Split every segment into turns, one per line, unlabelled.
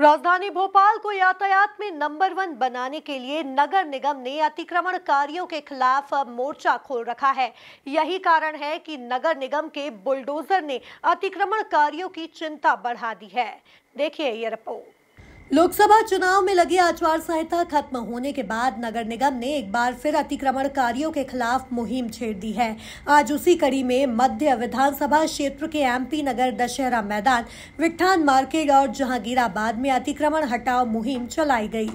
राजधानी भोपाल को यातायात में नंबर वन बनाने के लिए नगर निगम ने अतिक्रमणकारियों के खिलाफ मोर्चा खोल रखा है। यही कारण है कि नगर निगम के बुलडोजर ने अतिक्रमणकारियों की चिंता बढ़ा दी है। देखिए ये रिपोर्ट। लोकसभा चुनाव में लगी आचार संहिता खत्म होने के बाद नगर निगम ने एक बार फिर अतिक्रमणकारियों के खिलाफ मुहिम छेड़ दी है। आज उसी कड़ी में मध्य विधानसभा क्षेत्र के एमपी नगर दशहरा मैदान, विठान मार्केट और जहांगीराबाद में अतिक्रमण हटाओ मुहिम चलाई गई।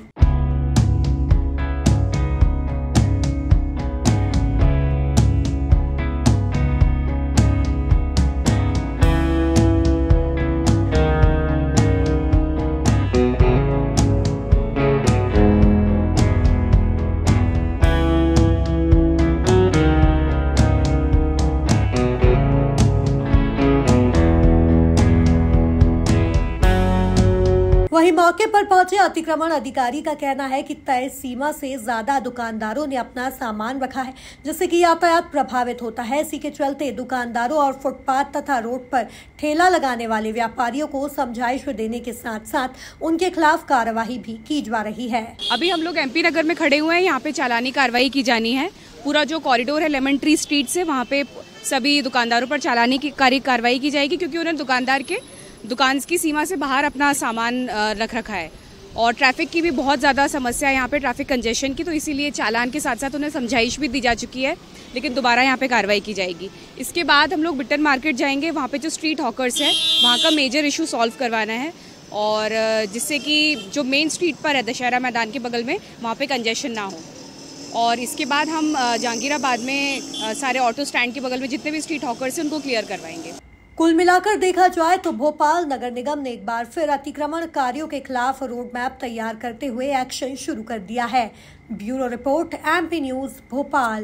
वहीं मौके पर पहुँचे अतिक्रमण अधिकारी का कहना है कि तय सीमा से ज़्यादा दुकानदारों ने अपना सामान रखा है, जिससे कि यातायात प्रभावित होता है। इसी के चलते दुकानदारों और फुटपाथ तथा रोड पर ठेला लगाने वाले व्यापारियों को समझाइश देने के साथ साथ उनके खिलाफ कार्रवाई भी की जा रही है।
अभी हम लोग एमपी नगर में खड़े हुए हैं। यहाँ पे चालानी कार्रवाई की जानी है। पूरा जो कॉरिडोर है लेमन ट्री स्ट्रीट से, वहाँ पे सभी दुकानदारों पर चालानी की कार्रवाई की जाएगी, क्योंकि उन्हें दुकानदार के दुकान की सीमा से बाहर अपना सामान रख रखा है। और ट्रैफ़िक की भी बहुत ज़्यादा समस्या है यहाँ पे ट्रैफ़िक कंजेशन की तो इसीलिए चालान के साथ साथ उन्हें समझाइश भी दी जा चुकी है, लेकिन दोबारा यहाँ पे कार्रवाई की जाएगी। इसके बाद हम लोग बिटन मार्केट जाएँगे, वहाँ पे जो स्ट्रीट हॉकर्स है, वहाँ का मेजर इशू सॉल्व करवाना है। और जिससे कि जो मेन स्ट्रीट पर है, दशहरा मैदान के बगल में, वहाँ पर कंजेशन ना हो। और इसके बाद हम जहांगीराबाद में सारे ऑटो स्टैंड के बगल में जितने भी स्ट्रीट हॉकर्स हैं, उनको क्लियर करवाएँगे।
कुल मिलाकर देखा जाए तो भोपाल नगर निगम ने एक बार फिर अतिक्रमण कार्यों के खिलाफ रोड मैप तैयार करते हुए एक्शन शुरू कर दिया है। Bureau report MP news Bhopal.